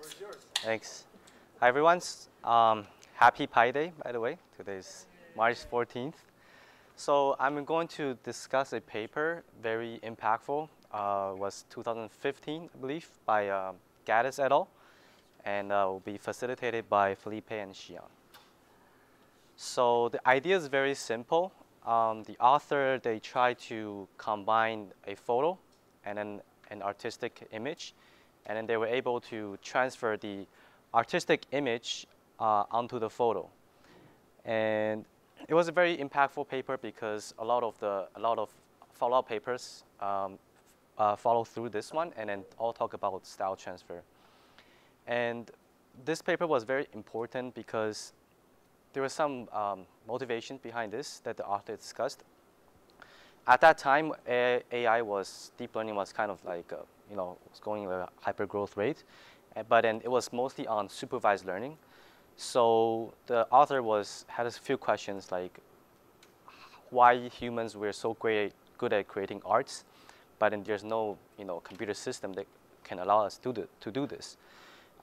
is. Thanks. Hi, everyone. Um, happy Pi Day, by the way. Today's March 14th. So I'm going to discuss a paper, very impactful. Uh, was 2015, I believe, by uh, Gatys et al. And uh, will be facilitated by Felipe and Xian. So the idea is very simple. Um, the author, they try to combine a photo and then an artistic image. And then they were able to transfer the artistic image uh, onto the photo. And it was a very impactful paper because a lot of the a lot of follow-up papers um, uh, follow through this one and then all talk about style transfer. And this paper was very important because there was some um, motivation behind this that the author discussed. At that time, AI was deep learning was kind of like you know was going at a hyper growth rate, uh, but then it was mostly on supervised learning. So the author was had a few questions like why humans were so great good at creating arts, but then there's no you know computer system that can allow us to do, to do this.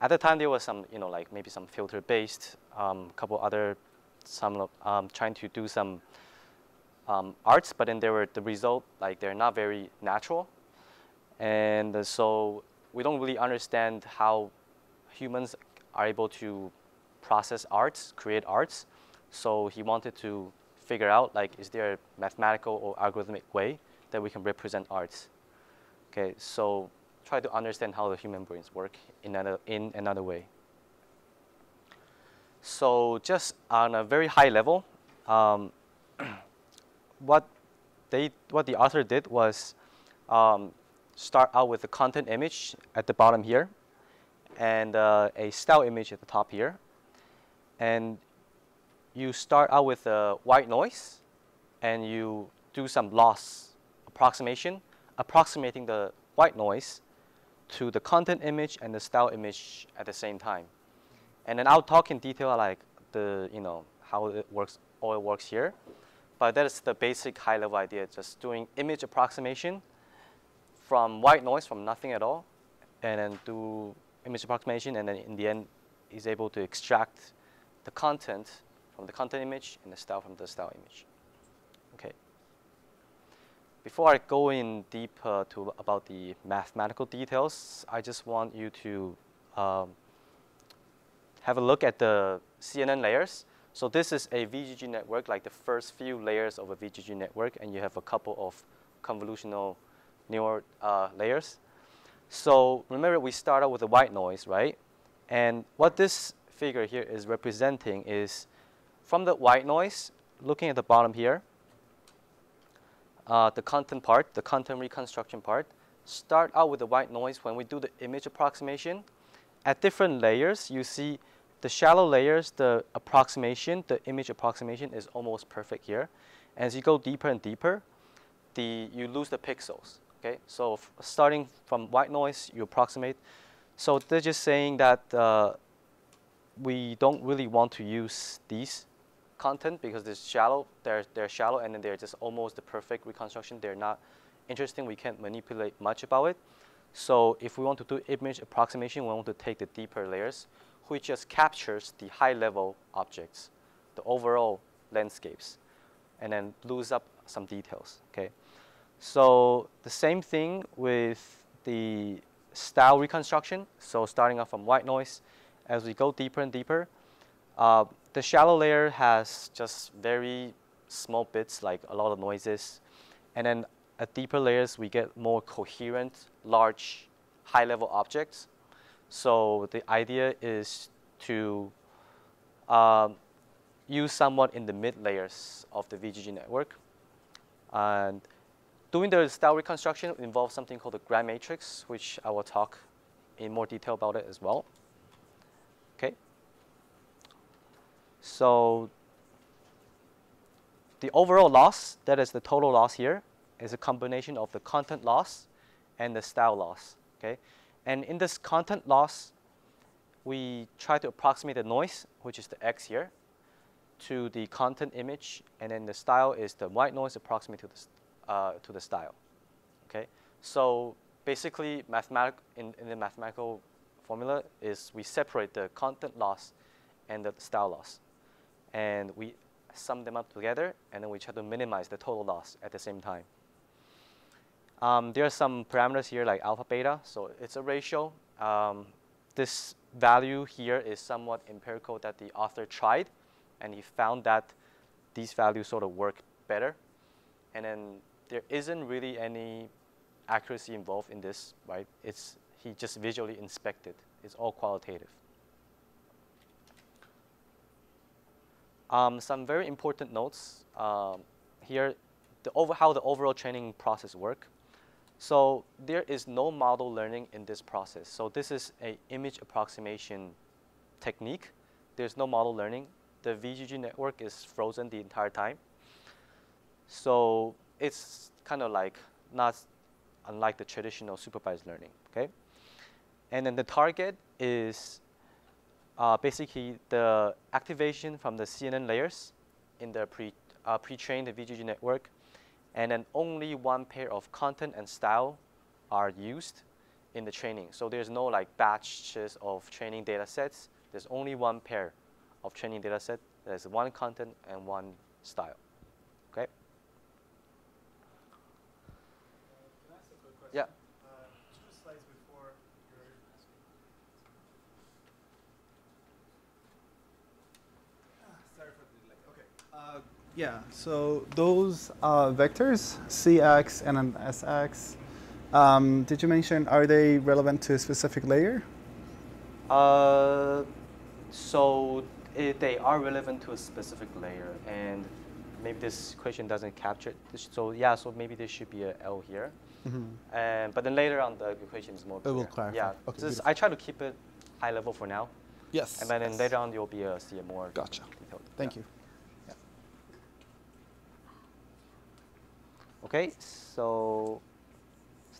At the time, there was some you know like maybe some filter based, a um, couple other some um, trying to do some um, arts, but then there were the result like they're not very natural, and so we don't really understand how humans are able to process arts, create arts. So he wanted to figure out like, is there a mathematical or algorithmic way that we can represent arts? Okay, so try to understand how the human brains work in another, in another way. So just on a very high level, um, what, they, what the author did was um, start out with the content image at the bottom here and uh, a style image at the top here and you start out with a white noise and you do some loss approximation, approximating the white noise to the content image and the style image at the same time. And then I'll talk in detail like the, you know, how it works, all it works here. But that is the basic high level idea, just doing image approximation from white noise, from nothing at all, and then do image approximation, and then in the end is able to extract the content from the content image and the style from the style image. Okay. Before I go in deep uh, to about the mathematical details, I just want you to um, have a look at the CNN layers. So this is a VGG network, like the first few layers of a VGG network, and you have a couple of convolutional neural uh, layers. So remember, we start out with the white noise, right? And what this figure here is representing is from the white noise, looking at the bottom here, uh, the content part, the content reconstruction part, start out with the white noise when we do the image approximation. At different layers, you see the shallow layers, the approximation, the image approximation is almost perfect here. As you go deeper and deeper, the, you lose the pixels. Okay, so starting from white noise, you approximate. So they're just saying that uh, we don't really want to use these content because they're shallow, they're, they're shallow and then they're just almost the perfect reconstruction. They're not interesting. We can't manipulate much about it. So if we want to do image approximation, we want to take the deeper layers, which just captures the high level objects, the overall landscapes, and then lose up some details, okay? So the same thing with the style reconstruction. So starting off from white noise, as we go deeper and deeper, uh, the shallow layer has just very small bits, like a lot of noises. And then at deeper layers, we get more coherent, large, high-level objects. So the idea is to um, use somewhat in the mid layers of the VGG network. And doing the style reconstruction involves something called the Gram matrix, which I will talk in more detail about it as well. Okay. So the overall loss, that is the total loss here, is a combination of the content loss and the style loss. Okay. And in this content loss, we try to approximate the noise, which is the x here, to the content image, and then the style is the white noise approximate to the, uh, to the style. Okay. So basically, mathematic in, in the mathematical formula is we separate the content loss and the style loss. And we sum them up together, and then we try to minimize the total loss at the same time. Um, there are some parameters here like alpha beta, so it's a ratio. Um, this value here is somewhat empirical that the author tried, and he found that these values sort of work better. And then there isn't really any accuracy involved in this, right? It's, he just visually inspected. It's all qualitative. Um, some very important notes um, here, the over, how the overall training process work. So there is no model learning in this process. So this is a image approximation technique. There's no model learning. The VGG network is frozen the entire time. So it's kind of like not unlike the traditional supervised learning, okay? And then the target is uh, basically the activation from the CNN layers in the pre, uh, pre-trained VGG network and then only one pair of content and style are used in the training. So there's no like batches of training data sets. There's only one pair of training data set. There's one content and one style. Okay? Can I ask a quick question? Yeah. Uh, two slides before your Ah, Sorry for the delay. Okay. Uh, yeah. So those uh, vectors, cx and an sx, um, did you mention are they relevant to a specific layer? Uh, so it, they are relevant to a specific layer, and maybe this question doesn't capture it. So yeah, so maybe there should be a L here. Mm-hmm. And but then later on, the equation is more clear. It will clarify. Yeah. Okay, just- beautiful. I try to keep it high level for now, Yes. and then yes. later on you'll be uh, see a more Gotcha. detailed. Thank yeah. you. Okay, so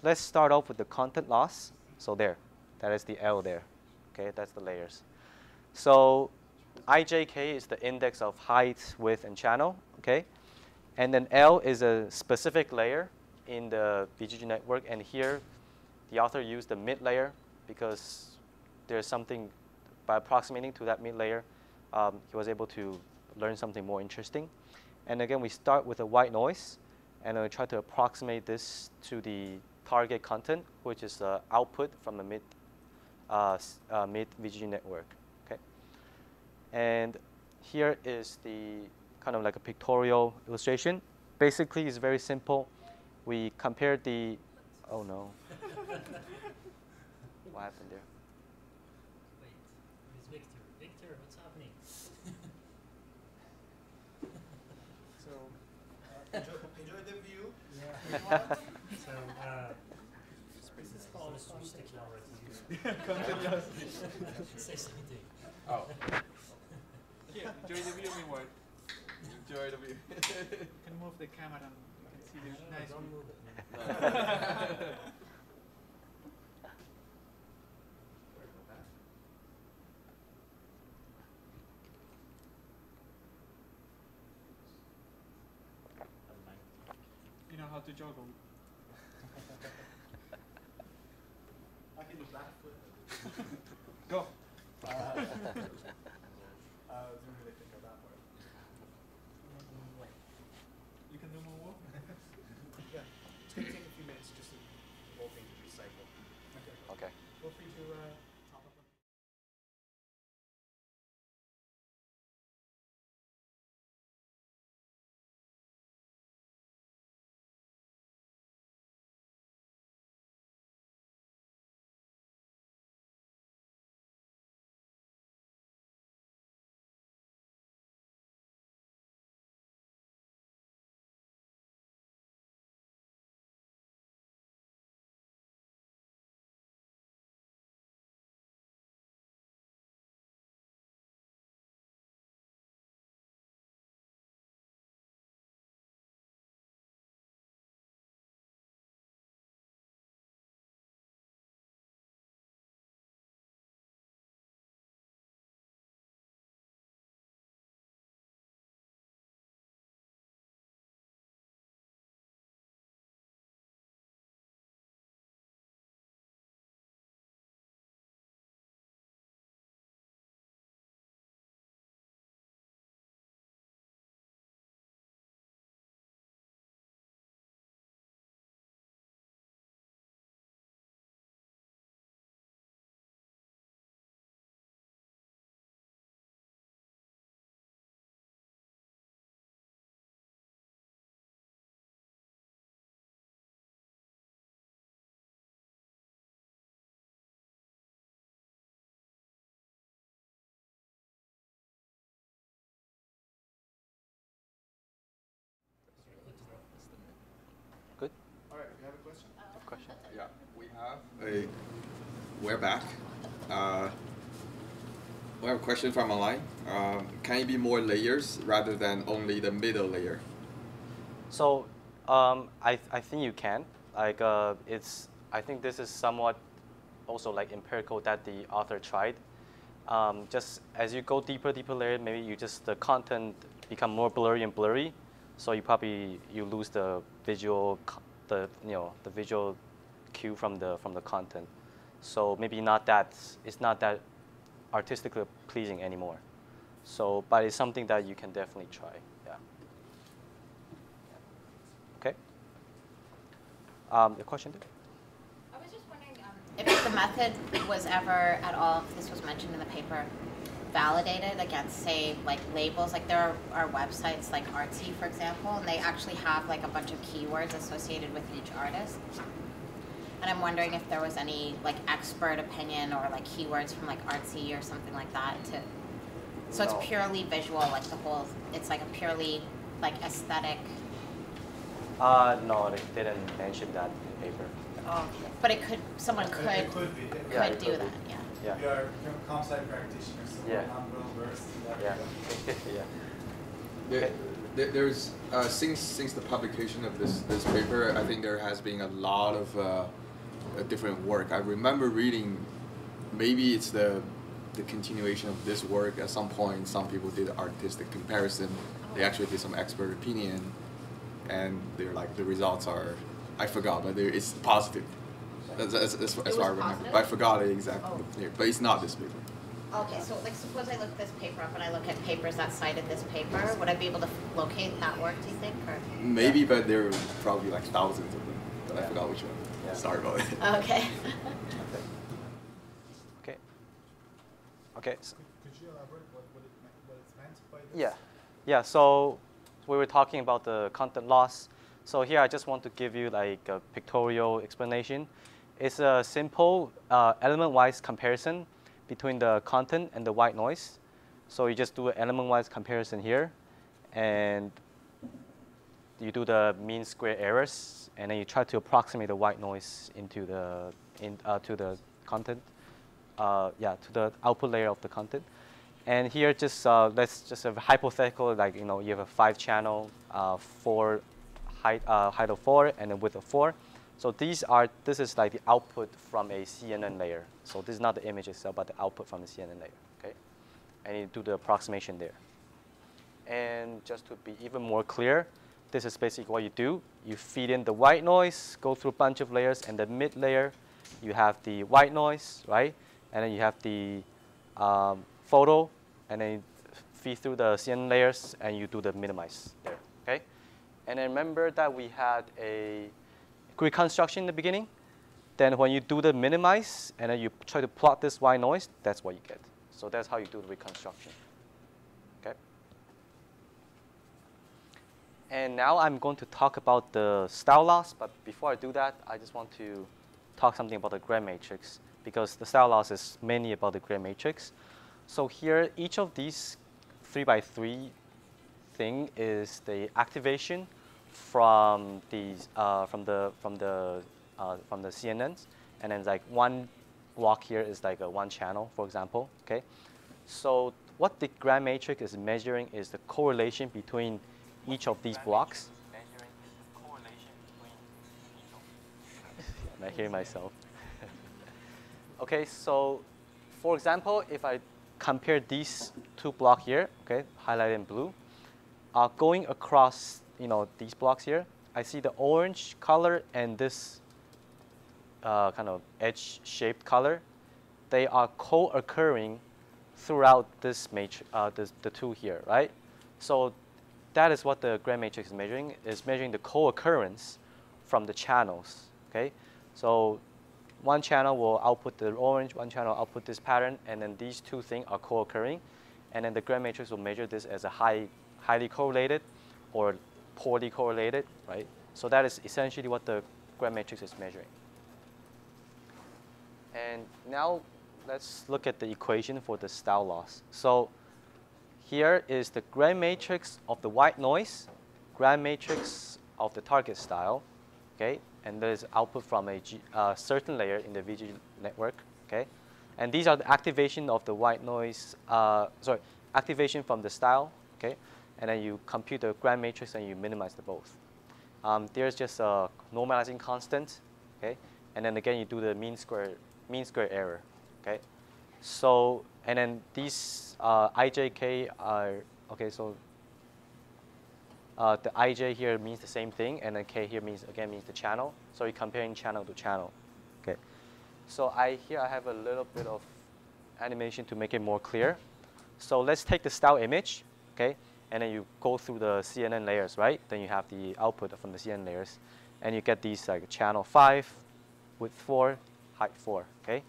let's start off with the content loss. So there, that is the L there. Okay, that's the layers. So IJK is the index of height, width, and channel. Okay, and then L is a specific layer in the VGG network. And here, the author used the mid layer because there's something by approximating to that mid layer, um, he was able to learn something more interesting. And again, we start with a white noise, and we try to approximate this to the target content, which is the output from the mid, uh, uh, mid VGG network. Okay, and here is the kind of like a pictorial illustration. Basically, it's very simple. We compare the, oh no, what happened there? Wait, where's Victor? Victor, what's happening? So uh, enjoy, enjoy the view. Yeah. So, uh, this is called switch the camera to you. Say something. Oh. Yeah, enjoy the view meanwhile. Enjoy the view. You can move the camera and you can see No, the no, nice don't view. move it. You know how to juggle. I can do backflip. Go. Uh, I didn't really think of that part. You can do more walk? yeah. It's going to take a few minutes just to the whole thing to recycle. Okay. Okay. Feel free to uh, Hey, we have a. We're back. Uh, we have a question from online. Um, can it be more layers rather than only the middle layer? So um, I, I think you can. Like uh, it's, I think this is somewhat also like empirical that the author tried. Um, just as you go deeper, deeper layer, maybe you just the content become more blurry and blurry. So you probably you lose the visual, the you know the visual cue from the from the content. So maybe not that it's not that artistically pleasing anymore. So, but it's something that you can definitely try. Yeah. Okay. Um, the question. I was just wondering um, if the method was ever at all, if this was mentioned in the paper, validated against, say, like labels. Like there are, are websites like Artsy, for example, and they actually have like a bunch of keywords associated with each artist. And I'm wondering if there was any like expert opinion or like keywords from like Artsy or something like that to. So No. it's purely visual, like the whole. It's like a purely like aesthetic. Uh, no, they didn't mention that in the paper. Oh, but it could. Someone could It could be. It could Yeah, it do could be. that. Yeah. Yeah. We are comp sci practitioners, so Yeah. we're not well versed in that. Yeah. yeah. There, there, there's uh, since since the publication of this this paper, I think there has been a lot of uh, uh, different work. I remember reading, maybe it's the the continuation of this work. At some point, some people did artistic comparison. They actually did some expert opinion, and they're like the results are, I forgot, but it's positive. That's, that's, was what I remember. But I forgot it exactly, Oh. but it's not this paper. Okay, so like suppose I look this paper up and I look at papers that cited this paper, would I be able to locate that work, do you think, or? Maybe, but there are probably like thousands of them, but I forgot which one. Yeah. Sorry about it. Okay. Okay. Okay. So, Could you elaborate what, what, it what it's meant by this? yeah. Yeah. So we were talking about the content loss. So here I just want to give you like a pictorial explanation. It's a simple uh, element-wise comparison between the content and the white noise. So you just do an element-wise comparison here, and you do the mean square errors, and then you try to approximate the white noise into the in, uh, to the content. Uh, yeah, to the output layer of the content. And here, just uh, let's just a hypothetical, like you know, you have a five-channel, uh, four height, uh, height of four, and a width of four. So these are this is like the output from a CNN layer. So this is not the image itself, but the output from the CNN layer. Okay, and you do the approximation there. And just to be even more clear, this is basically what you do. You feed in the white noise, go through a bunch of layers, and the mid layer, you have the white noise, right? And then you have the um, photo, and then feed through the CNN layers, and you do the minimize there, okay? And then remember that we had a reconstruction in the beginning. Then when you do the minimize, and then you try to plot this white noise, that's what you get. So that's how you do the reconstruction, okay? And now I'm going to talk about the style loss, but before I do that, I just want to talk something about the Gram matrix because the style loss is mainly about the Gram matrix. So here, each of these three by three thing is the activation from these uh, from the from the uh, from the CNNs, and then like one block here is like a one channel, for example. Okay, so what the Gram matrix is measuring is the correlation between each of these blocks. I'm hearing myself. okay, so for example, if I compare these two blocks here, okay, highlighted in blue, uh, going across, you know, these blocks here, I see the orange color and this uh, kind of edge-shaped color. They are co-occurring throughout this matrix, uh, the two here, right? So that is what the Gram matrix is measuring, is measuring the co-occurrence from the channels, okay? So one channel will output the orange, one channel output this pattern, and then these two things are co-occurring. And then the Gram matrix will measure this as a high, highly correlated or poorly correlated, right? So that is essentially what the Gram matrix is measuring. And now let's look at the equation for the style loss. So here is the Gram matrix of the white noise, Gram matrix of the target style, okay? And there's output from a G, uh, certain layer in the VGG network, okay? And these are the activation of the white noise, uh, sorry, activation from the style, okay? And then you compute the Gram matrix and you minimize the both. Um, there's just a normalizing constant, okay? And then again, you do the mean square, mean square error, okay? So, and then these uh, IJK are, okay, so uh, the ij here means the same thing, and then k here means again means the channel. So you're comparing channel to channel. Okay. So I here I have a little bit of animation to make it more clear. So let's take the style image, okay, and then you go through the CNN layers, right? Then you have the output from the CNN layers, and you get these like channel five, width four, height four, okay.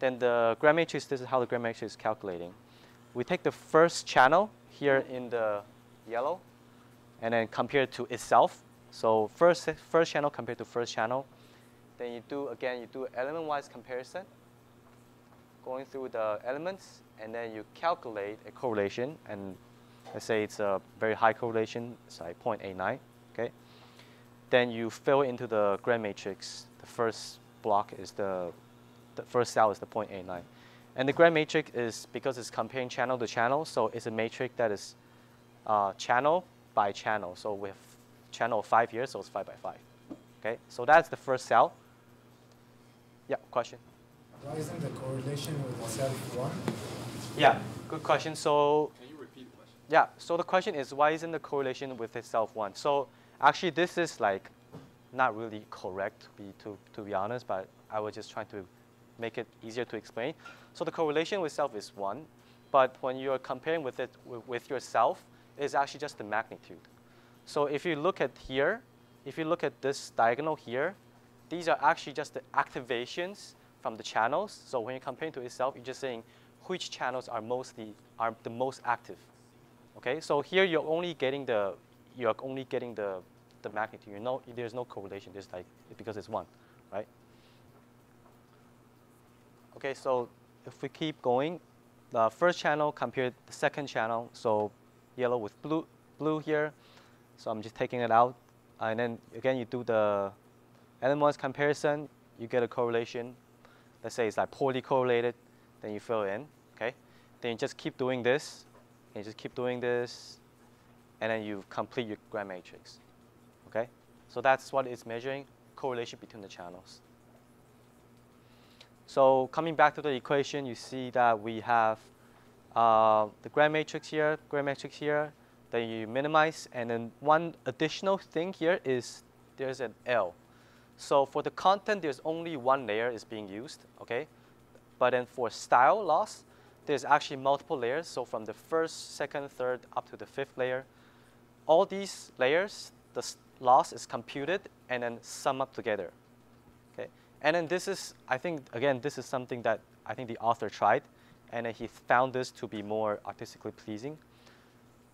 Then the Gram matrix. This is how the Gram matrix is calculating. We take the first channel here in the yellow, and then compare it to itself. So first, first channel compared to first channel. Then you do, again, you do element-wise comparison, going through the elements, and then you calculate a correlation, and let's say it's a very high correlation, it's like 0.89, okay? Then you fill into the Gram matrix. The first block is the, the first cell is the 0.89. And the Gram matrix is, because it's comparing channel to channel, so it's a matrix that is uh, channel by channel. So we have channel five here, so it's five by five. Okay, so that's the first cell. Yeah, question? Why isn't the correlation with self one? Yeah, good question. So Can you repeat the question? yeah, so the question is why isn't the correlation with itself one? So actually this is like not really correct to be, to, to be honest, but I was just trying to make it easier to explain. So the correlation with self is one, but when you're comparing with it with, yourself, it's actually just the magnitude. So if you look at here, if you look at this diagonal here, these are actually just the activations from the channels. So when you're comparing to itself, you're just saying which channels are mostly are the most active. Okay, so here you're only getting the you're only getting the the magnitude. You know, there's no correlation. There's like because it's one, right? Okay, so if we keep going, the first channel compared the second channel, so yellow with blue blue here. So I'm just taking it out, and then again you do the element comparison. You get a correlation. Let's say it's like poorly correlated. Then you fill in. Okay. Then you just keep doing this. And you just keep doing this, and then you complete your Gram matrix. Okay. So that's what it's measuring correlation between the channels. So coming back to the equation, you see that we have uh, the Gram matrix here, Gram matrix here, then you minimize, and then one additional thing here is there's an L. So for the content, there's only one layer is being used, okay? But then for style loss, there's actually multiple layers. So from the first, second, third, up to the fifth layer, all these layers, the loss is computed and then sum up together? And then this is, I think, again, this is something that I think the author tried, and he found this to be more artistically pleasing.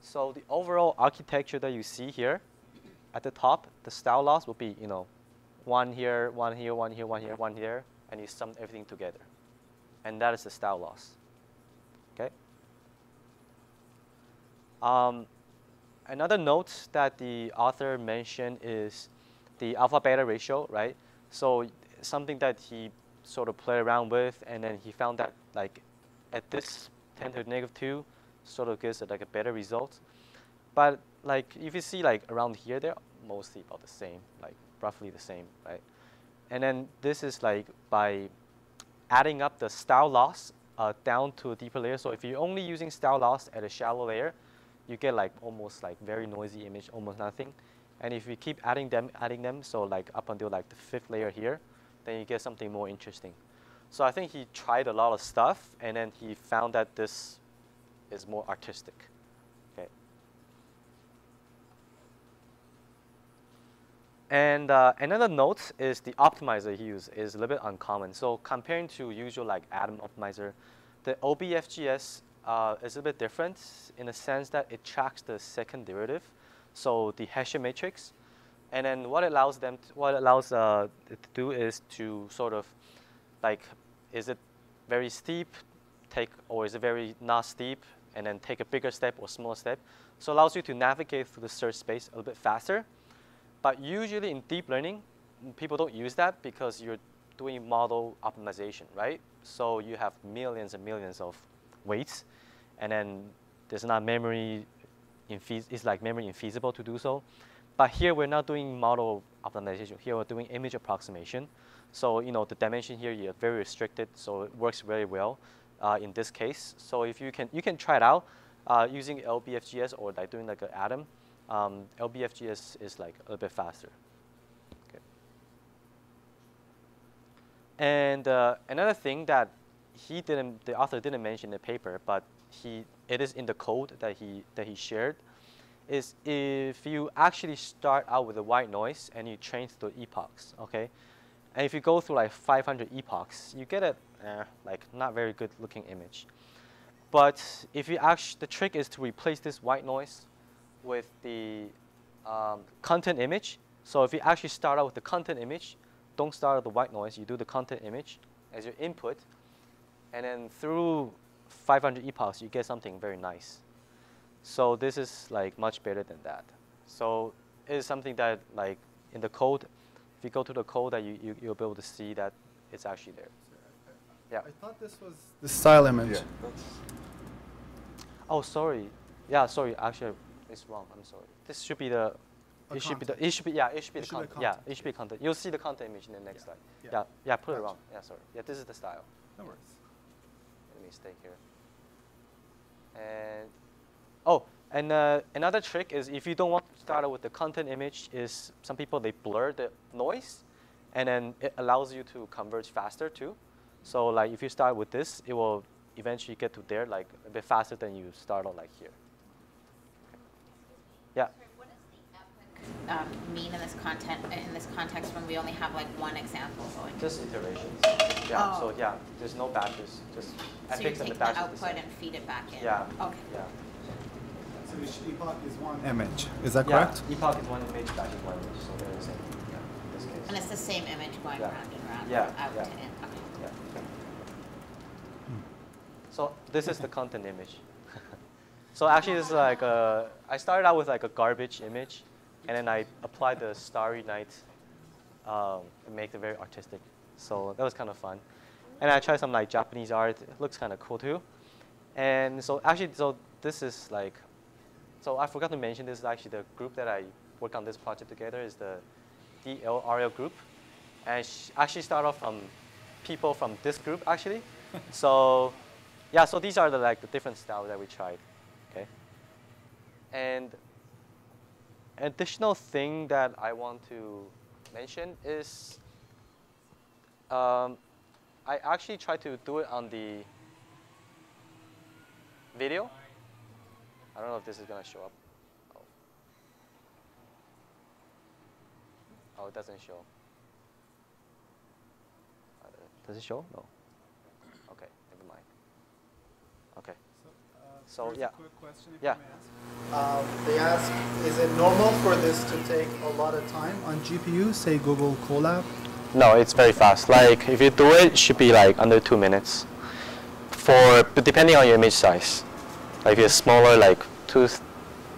So the overall architecture that you see here, at the top, the style loss will be, you know, one here, one here, one here, one here, one here, and you sum everything together. And that is the style loss. Okay? Um, another note that the author mentioned is the alpha beta ratio, right? So something that he sort of played around with, and then he found that like at this 10 to the negative 2 sort of gives like a better result. But like if you see like around here, they're mostly about the same, like roughly the same, right? And then this is like by adding up the style loss uh, down to a deeper layer. So if you're only using style loss at a shallow layer, you get like almost like very noisy image, almost nothing. And if you keep adding them, adding them, so like up until like the fifth layer here, then you get something more interesting. So I think he tried a lot of stuff, and then he found that this is more artistic. Okay. And uh, another note is the optimizer he used is a little bit uncommon. So comparing to usual like Adam optimizer, the LBFGS uh, is a bit different in the sense that it tracks the second derivative, so the Hessian matrix. And then what it allows them, to, what allows uh, to do is to sort of, like, is it very steep, take, or is it very not steep, and then take a bigger step or smaller step. So it allows you to navigate through the search space a little bit faster. But usually in deep learning, people don't use that because you're doing model optimization, right? So you have millions and millions of weights, and then there's not memory, it's like memory infeasible to do so. But here we're not doing model optimization. Here we're doing image approximation. So you know the dimension here is very restricted, so it works very well uh, in this case. So if you can, you can try it out uh, using LBFGS or like doing like an Adam. Um, LBFGS is like a little bit faster. Okay. And uh, another thing that he didn't, the author didn't mention in the paper, but he, it is in the code that he, that he shared, is if you actually start out with a white noise and you train through epochs, okay? And if you go through like 500 epochs, you get a eh, like not very good looking image. But if you actually, the trick is to replace this white noise with the um, content image. So if you actually start out with the content image, don't start with the white noise, you do the content image as your input, and then through 500 epochs, you get something very nice. So this is like much better than that. So it is something that like in the code, if you go to the code, that you, you, you'll be able to see that it's actually there. Yeah. I thought this was the style image. Yeah, that's, Oh, sorry. Yeah, sorry. Actually, it's wrong. I'm sorry. This should be the. A It should be the. It should be yeah. It should be It the should be content. Yeah, it should be content. You'll see the content image in the next Yeah. slide. Yeah. Yeah. Yeah. put it Gotcha. wrong. Yeah, sorry. Yeah, this is the style. No worries. Let me stay here. And oh, and uh, another trick is if you don't want to start out with the content image, is some people they blur the noise, and then it allows you to converge faster too. So like if you start with this, it will eventually get to there like a bit faster than you start out like here. Yeah. What does the epoch um, mean in this content, in this context when we only have like one example going? Just iterations. Yeah. Oh. So yeah, there's no batches. Just So you epochs and take the batches. output the and feed it back in? Yeah. Okay. Yeah. So each epoch is one image. Is that Yeah, correct? Epoch is one image, batch is one image, so they're the same. Yeah. In this case. And it's the same image going Yeah. round and round, Yeah, out yeah. to in, okay. Yeah. So this is the content image. so actually, this is like a, I started out with like a garbage image, and then I applied the Starry Night, um, and make it very artistic. So that was kind of fun. And I tried some like Japanese art. It looks kind of cool too. And so actually, so this is like, so I forgot to mention this is actually the group that I work on this project together is the DLRL group. And actually start off from people from this group actually. so yeah, so these are the like the different styles that we tried. Okay. And additional thing that I want to mention is um, I actually tried to do it on the video. I don't know if this is gonna show up. Oh, oh it doesn't show. Uh, Does it show? No. Okay, never mind. Okay. So, here's yeah. A quick question if Yeah. Ask. Um, they ask, is it normal for this to take a lot of time on GPU, say Google Colab? No, it's very fast. Like if you do it, it should be like under two minutes. For depending on your image size, like if it's smaller, like two,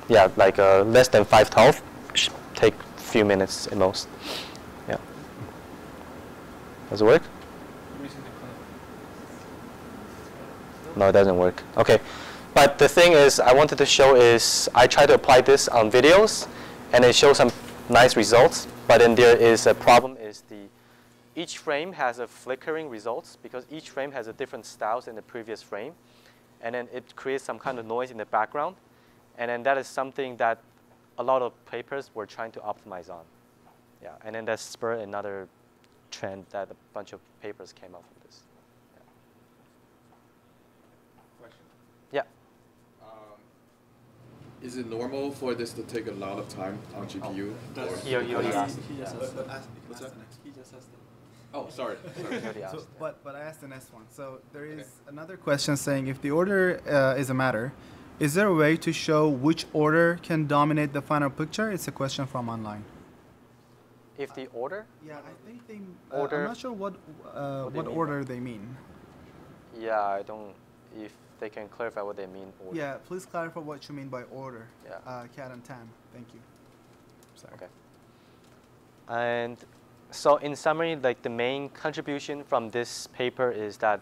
yeah, like uh, less than five twelve, should take few minutes at most. Yeah. Does it work? No, it doesn't work. Okay. But the thing is, I wanted to show is I try to apply this on videos, and it shows some nice results. But then there is a problem is the each frame has a flickering results because each frame has a different styles than the previous frame, and then it creates some kind of noise in the background, and then that is something that a lot of papers were trying to optimize on. Yeah, and then that spurred another trend that a bunch of papers came out from this. question. Yeah. Um, is it normal for this to take a lot of time on GPU? Does- or- He- he already asked. He just Yeah. asked them. What's that? He just asked them. Oh, sorry. sorry. So, but, but I asked the next one. So there is another question saying if the order uh, is a matter, is there a way to show which order can dominate the final picture? It's a question from online. If the order, Yeah, I think they. Uh, Order. I'm not sure what uh, What what, they mean order they mean. yeah, I don't. If they can clarify what they mean. Order. Yeah, please clarify what you mean by order. Yeah. Uh, cat and Tam. Thank you. Sorry. Okay. And so in summary, like the main contribution from this paper is that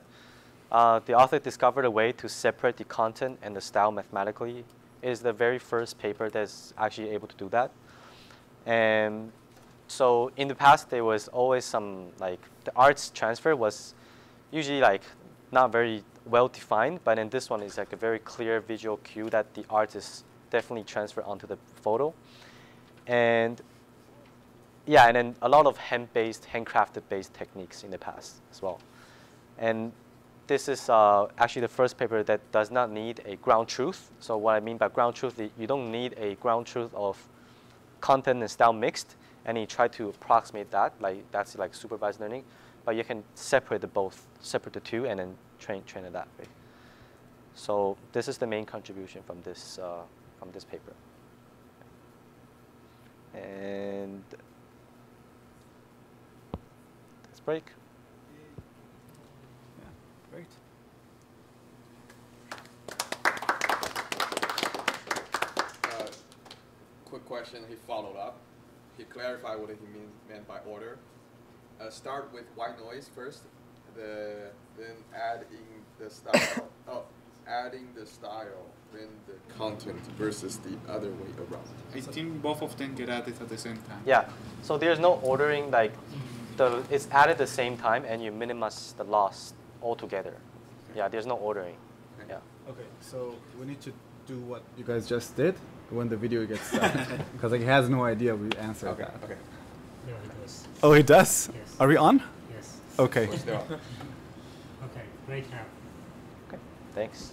uh, the author discovered a way to separate the content and the style mathematically. It is the very first paper that's actually able to do that. And so in the past, there was always some like the arts transfer was usually like not very well defined, but in this one is like a very clear visual cue that the art is definitely transferred onto the photo. And yeah, and then a lot of hand-based, handcrafted based techniques in the past as well. And this is uh, actually the first paper that does not need a ground truth. So what I mean by ground truth, you don't need a ground truth of content and style mixed, and you try to approximate that, like that's like supervised learning. But you can separate the both, separate the two, and then train train it that way. So this is the main contribution from this uh, from this paper. And break. Yeah, great. Uh, quick question. He followed up. He clarified what he mean, meant by order. Uh, start with white noise first, the then adding the style. oh, adding the style, then the content versus the other way around. I think both of them get added at the same time. Yeah. So there's no ordering like the it's added at the same time and you minimize the loss altogether. Yeah, there's no ordering. Yeah. Okay, so we need to do what you guys just did when the video gets done, because like, he has no idea we answered Okay. that. Okay. No, it does. Oh, he does. Yes. Are we on? Yes. Okay. Okay, great job. Okay. Thanks.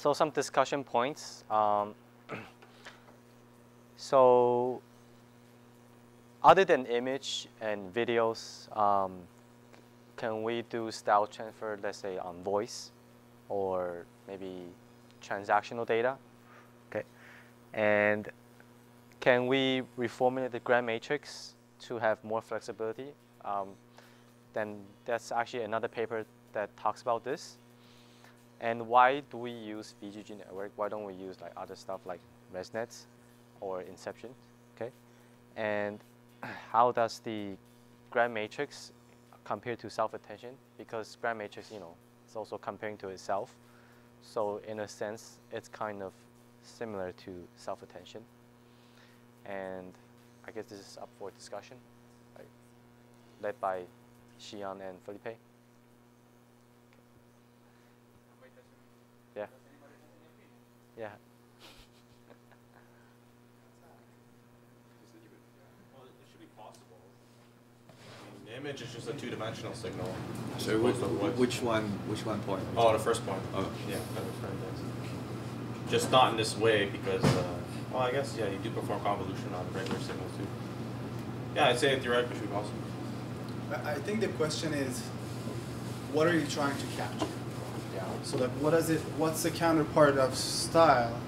So some discussion points. Um, so other than image and videos, um, can we do style transfer, let's say on voice or maybe transactional data? Okay. And can we reformulate the Gram matrix to have more flexibility? Um, then that's actually another paper that talks about this. And why do we use VGG network? Why don't we use like other stuff like ResNet or Inception? Okay. And how does the Gram matrix compare to self-attention? Because Gram matrix, you know, is also comparing to itself. So in a sense, it's kind of similar to self-attention. And I guess this is up for discussion, right? led by Xian and Felipe. Yeah. Yeah. Well, it should be possible. The image is just a two-dimensional signal. So which, opposed to what- which one? Which one point? Oh, the first point. Oh. Yeah, that was right, yes. Just not in this way because, uh, well, I guess, yeah, you do perform convolution on regular signals too. Yeah, I'd say theoretically should be possible. I I think the question is, what are you trying to capture? Yeah. So like, what is it? What's the counterpart of style,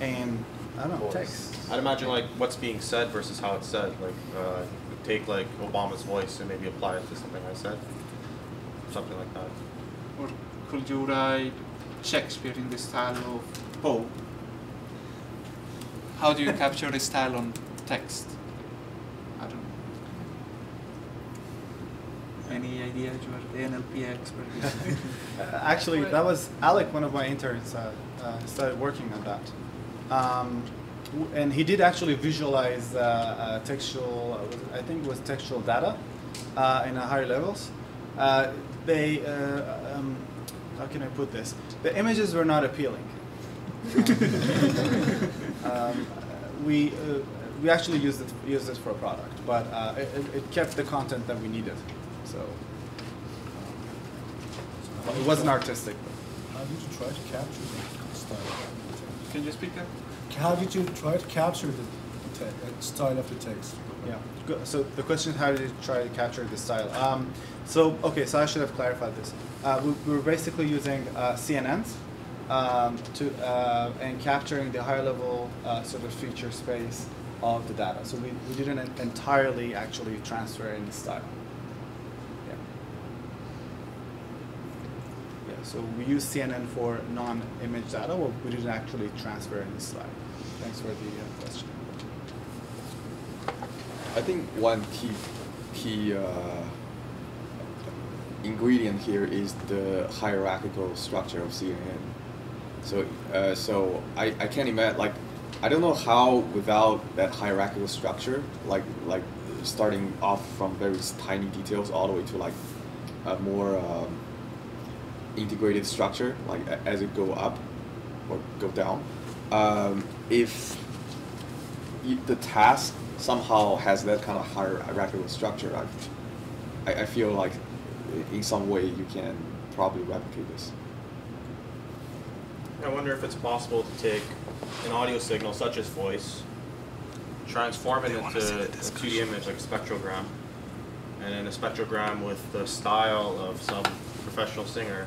and I don't know, text. I'd imagine like what's being said versus how it's said. Like, uh, take like Obama's voice and maybe apply it to something I said. Something like that. Or could you write Shakespeare in the style of Poe? How do you capture the style on text? I don't know. Any idea? You the NLP expert. Uh, Actually, that was Alec, one of my interns, uh, uh, started working on that. Um, and he did actually visualize uh, uh, textual, I think it was textual data uh, in a higher levels. Uh, they, uh, um, how can I put this? The images were not appealing. um, we, uh, we actually used it, used it for a product, but uh, it, it- it kept the content that we needed. So it wasn't artistic. How did you try to capture the style? Can you speak up? How did you try to capture the te- style of the text? Yeah. Go- So the question is, how did you try to capture the style? Um, so okay, so I should have clarified this. Uh, we, we were basically using uh, CNNs um, to uh, and capturing the higher level uh, sort of feature space of the data. So we, we didn't entirely actually transfer any style. Yeah. Yeah. So we use CNN for non-image data, but we didn't actually transfer any style. Thanks for the uh, question. I think one key key uh, ingredient here is the hierarchical structure of CNN. So uh, so I, I can't imagine like I don't know how without that hierarchical structure like like starting off from very tiny details all the way to like a more um, integrated structure like as it go up or go down um, if the task somehow has that kind of hierarchical structure, I, I, I feel like in some way you can probably replicate this. I wonder if it's possible to take an audio signal such as voice, transform it into a 2D image like a spectrogram, and then a spectrogram with the style of some professional singer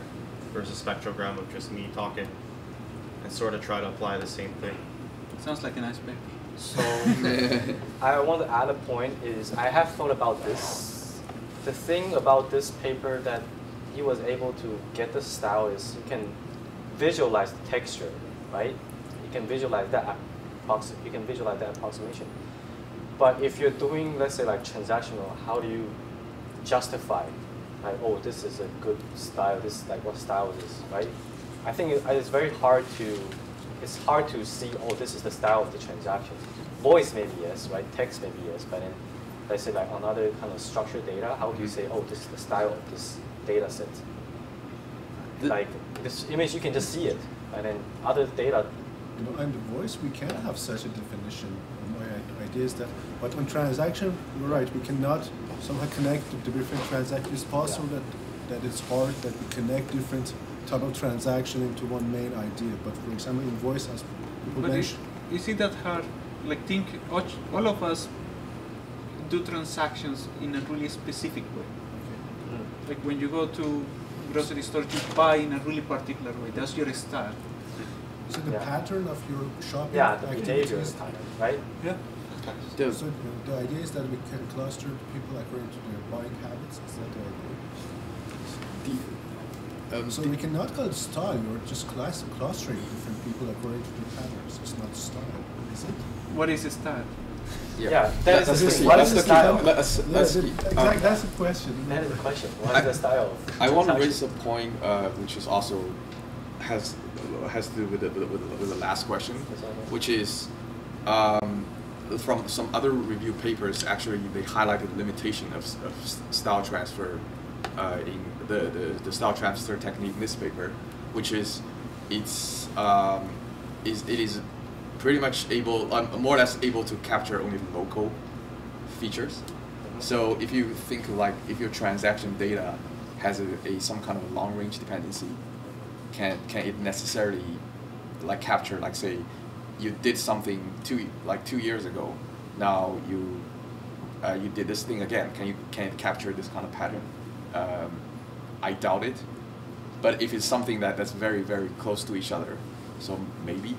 versus spectrogram of just me talking, and sort of try to apply the same thing. Sounds like a nice paper. So I want to add a point is I have thought about this. The thing about this paper that he was able to get the style is you can visualize the texture, right? You can visualize that you can visualize that approximation. But if you're doing let's say like transactional, how do you justify like oh this is a good style, this is like what style is this, right? I think it, it's very hard to it's hard to see, oh, this is the style of the transaction. Voice maybe yes, right? Text maybe yes, but then let's say like another kind of structured data, how do you mm-hmm. say, oh, this is the style of this data set? The- like this image, you can just see it, and then other data, You know, in the voice, we can have such a definition. My is that, but on transaction, you're right, we cannot somehow connect the different transactions. It's possible that that it's hard that we connect different type of transaction into one main idea. But for example, in voice, as people But is, mentioned, is it that hard? Like think all- all of us do transactions in a really specific way. Mm. Like when you go to grocery store, you buy in a really particular way. That's your style. so the Yeah. pattern of your shopping Yeah, the behavior is kind right? Yeah. The- So the, the idea is that we can cluster people according to their buying habits. Is that the idea? the, um, So we cannot call it style. You're just class, clustering different people according to their patterns. It's not style, is it? What is style? Yeah, that is Let's the see, thing. What the style? let's- Yeah, let's the- see. Um, that's the question. That is the question. What I- is the style I want to raise a point uh, which is also has has to do with the, with, the, with the last question, which is um, from some other review papers. Actually, they highlighted the limitation of, of style transfer uh, in the, the, the style transfer technique in this paper, which is it's um, is it is pretty much able um, more or less able to capture only local features. So if you think like if your transaction data has a, a some kind of long range dependency, can can it necessarily like capture like say you did something two like two years ago, now you uh, you did this thing again. Can you can capture this kind of pattern? Um, I doubt it. But if it's something that, that's very very close to each other, so maybe.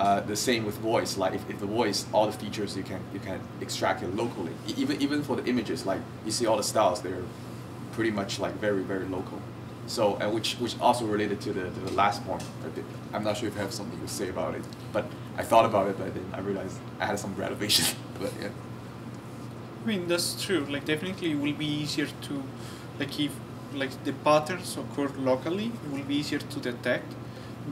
Uh, the same with voice. Like if, if the voice, all the features you can you can extract it locally. Even even for the images, like you see all the styles, they're pretty much like very very local. So and which which also related to the to the last point. I'm not sure if you have something to say about it, but I thought about it, but then I realized I had some reservation. but yeah. I mean that's true. Like definitely it will be easier to like if like the patterns occur locally, it will be easier to detect.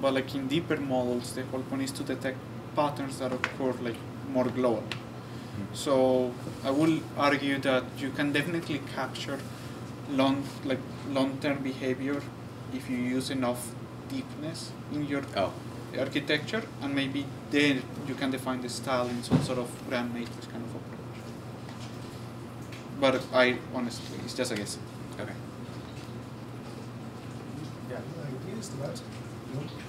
But like in deeper models, the whole point is to detect patterns that occur like more global. Mm-hmm. So I will argue that you can definitely capture long like long term behavior if you use enough deepness in your Oh. architecture and maybe then you can define the style in some sort of Gram matrix kind of approach. But I honestly it's just a guess. Okay. The idea is that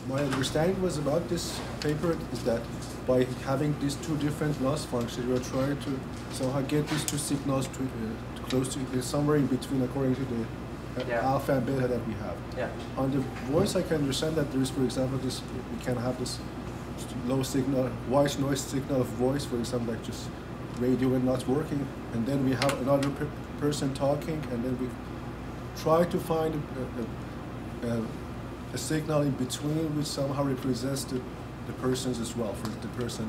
my understanding was about this paper is that by having these two different loss functions, we are trying to somehow get these two signals to, uh, to close to uh, somewhere in between according to the uh, Yeah. alpha and beta that we have. Yeah. On the voice, I can understand that there is, for example, this we can have this low signal, white noise signal of voice, for example, like just radio and not working, and then we have another per- person talking, and then we try to find a, a, a, a signal in between which somehow represents the, the persons as well, for the person,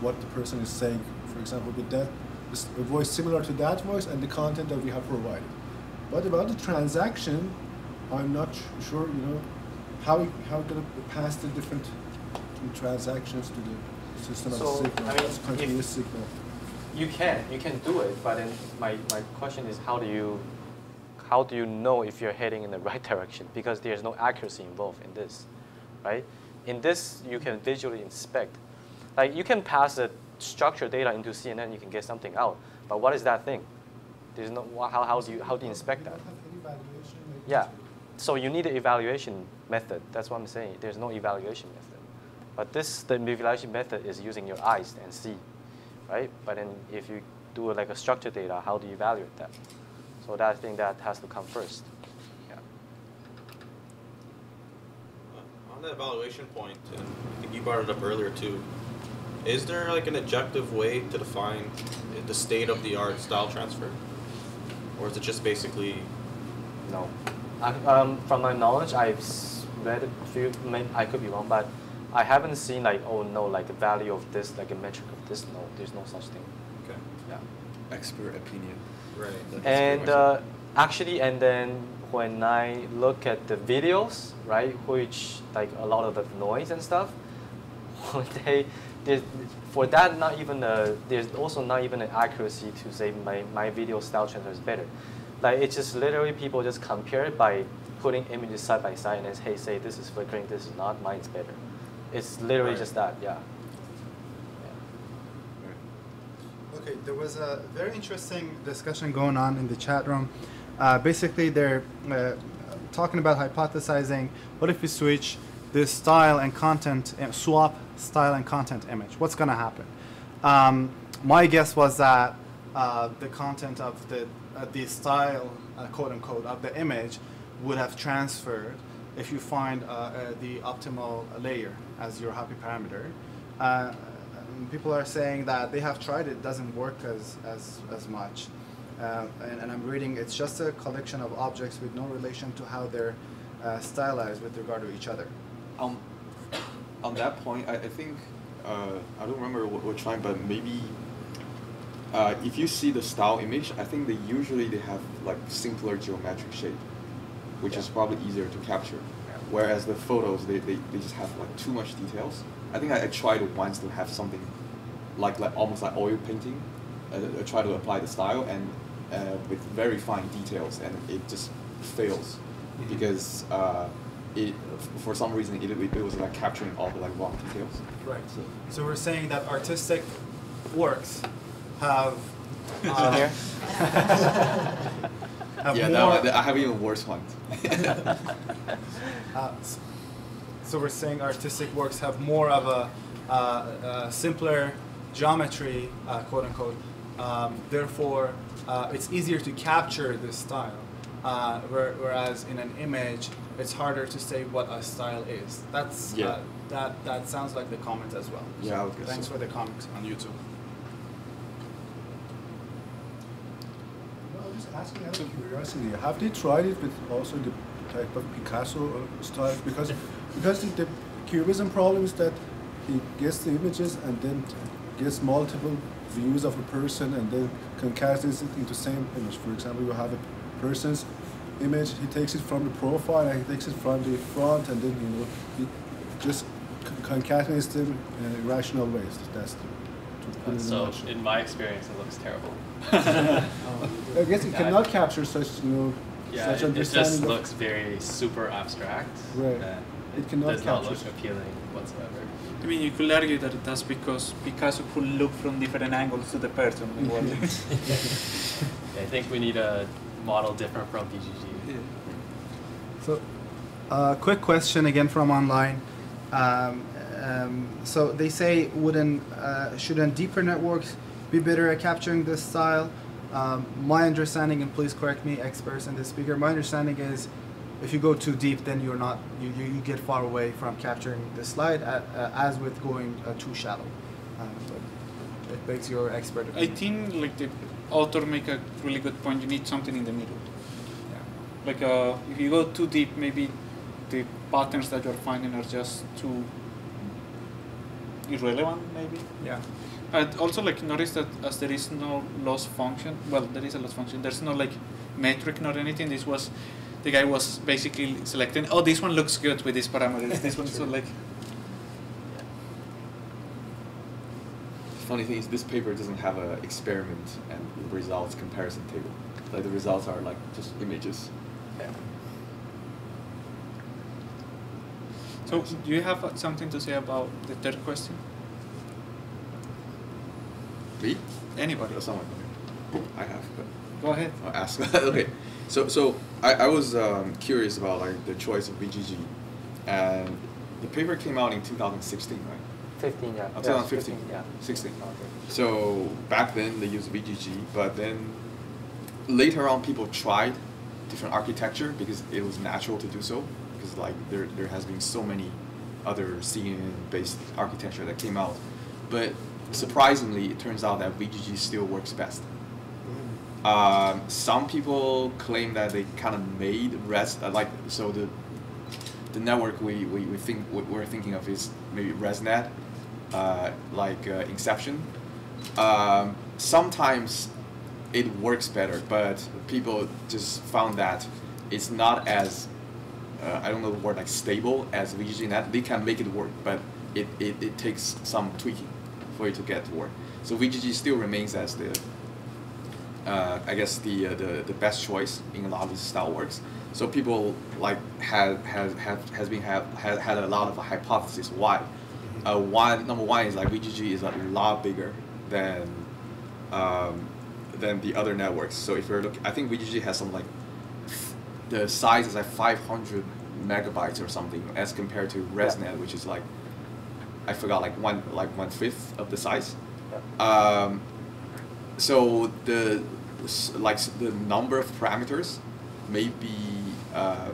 what the person is saying. For example, with that, a voice similar to that voice and the content that we have provided. But about the transaction, I'm not sure, you know, how how gonna pass the different transactions to the system So, of signal, I mean, as continuous signal. You can, you can do it, but then my, my question is how do you how do you know if you're heading in the right direction? Because there's no accuracy involved in this, right? In this, you can visually inspect. Like you can pass the structured data into CNN, you can get something out. But what is that thing? There's no how, how do you how do you inspect that? Yeah. So you need an evaluation method. That's what I'm saying. There's no evaluation method. But this, the evaluation method is using your eyes and see, right? But then if you do like a structured data, how do you evaluate that? So that thing that has to come first. Yeah. On the evaluation point, and I think you brought it up earlier too, is there like an objective way to define the state of the art style transfer? Or is it just basically No. I, um, from my knowledge, I've read a few. I could be wrong, but I haven't seen like oh no, like the value of this, like a metric of this. No, there's no such thing. Okay. Yeah. Expert opinion. Right. That's And uh, actually, and then when I look at the videos, right, which like a lot of the noise and stuff, they, there's, for that not even a, there's also not even an accuracy to say my, my video style transfer is better. Like it's just literally people just compare it by putting images side by side and then hey say this is flickering, this is not, mine's better. It's literally Right. just that, yeah. Okay, there was a very interesting discussion going on in the chat room Uh, basically, they're uh, talking about hypothesizing what if we switch this style and content, uh, swap style and content image? What's going to happen? Um, my guess was that uh, the content of the, uh, the style, uh, quote unquote, of the image would have transferred if you find uh, uh, the optimal layer as your hyper parameter. Uh, people are saying that they have tried it, doesn't work as, as, as much. Uh, and, and I'm reading, it's just a collection of objects with no relation to how they're uh, stylized with regard to each other. Um, on that point, I, I think uh, I don't remember what we're trying, but maybe uh, if you see the style image, I think they usually they have like simpler geometric shape, which is probably easier to capture. Whereas the photos, they, they, they just have like too much details. I think I, I tried once to have something like like almost like oil painting. Uh, I try to apply the style and uh, with very fine details, and it just fails because uh, it for some reason it, it was like capturing all the like wrong details. Right. So, so we're saying that artistic works have. Uh, here? have yeah, more, that, I have even worse one. uh, s- so we're saying artistic works have more of a, uh, uh, simpler geometry, uh, quote unquote. Um, therefore, uh, it's easier to capture this style. Uh, whereas in an image, it's harder to say what a style is. That's Yeah. uh, that that sounds like the comment as well. Yeah, I would guess Thanks so. for the comment on YouTube. No, I'm just asking out of curiosity. Have they tried it with also the type of Picasso uh, style? Because because the, the cubism problem is that he gets the images and then gets multiple views of a person and then concatenates it into same image. For example, you have a person's image. He takes it from the profile and he takes it from the front and then you know he just concatenates them in irrational ways. That's the, to put it in So, nutshell. in my experience, it looks terrible. I guess it cannot capture such, you know, Yeah, such it, it understanding. just looks very super abstract. Right. that It cannot does not capture look appealing whatsoever. I mean, you could argue that that's because Picasso could look from different angles to the person. when working. I think we need a model different from VGG. So, uh, quick question again from online. Um, um, so they say, wouldn't uh, shouldn't deeper networks be better at capturing this style? Um, my understanding, and please correct me, experts and the speaker. My understanding is, if you go too deep, then you're not you, you, you get far away from capturing the slide, uh, uh, as with going uh, too shallow. It begs your expert I think like the author make a really good point. You need something in the middle. Yeah. Like uh, if you go too deep, maybe the patterns that you're finding are just too irrelevant. Maybe. Yeah. And also like notice that as there is no loss function, well there is a loss function. There's no like metric nor anything. This was the guy was basically selecting. Oh, this one looks good with these parameters. this one so like Funny thing is, this paper doesn't have a experiment and results comparison table. Like the results are like just images. Yeah. So, do you have uh, something to say about the third question? Me? Anybody? Or someone? I have, but Go ahead. I'll ask. okay. So, so I, I was um, curious about like the choice of VGG, and the paper came out in 2016, right? 15, yeah. Oh, Yeah, 2015. 15, yeah. 16. Okay. So back then they used VGG, but then later on people tried different architecture because it was natural to do so because like there, there has been so many other CNN based architecture that came out. But surprisingly, it turns out that VGG still works best. Um, some people claim that they kind of made REST, uh, like, so the, the network we, we, we think, what we're thinking of is maybe ResNet, like uh, Inception. Um, sometimes it works better, but people just found that it's not as, uh, I don't know the word, like stable as VGGNet. They can make it work, but it, it, it takes some tweaking for it to get to work. So VGG still remains as the uh, I guess the, uh, the the best choice in a lot of these style works. So people like had has have has been have had, had a lot of hypotheses why. Uh, one number one is like VGG is a lot bigger than um, than the other networks. So if you're looking, I think VGG has some like the size is like 500 megabytes or something as compared to ResNet, which is like I forgot like one like one fifth of the size. Um, so the like the number of parameters may be uh,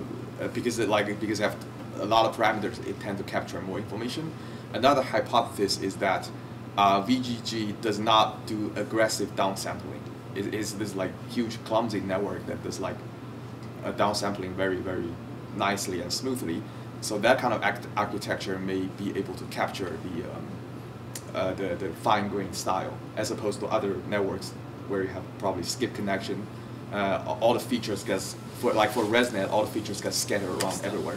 because it, like because they have a lot of parameters, it tend to capture more information. Another hypothesis is that uh, VGG does not do aggressive downsampling. It is this like huge clumsy network that does like uh, downsampling very very nicely and smoothly. So that kind of act- architecture may be able to capture the um, uh, the, the fine grained style as opposed to other networks where you have probably skip connection. Uh, all the features gets for like for ResNet, all the features get scattered around everywhere.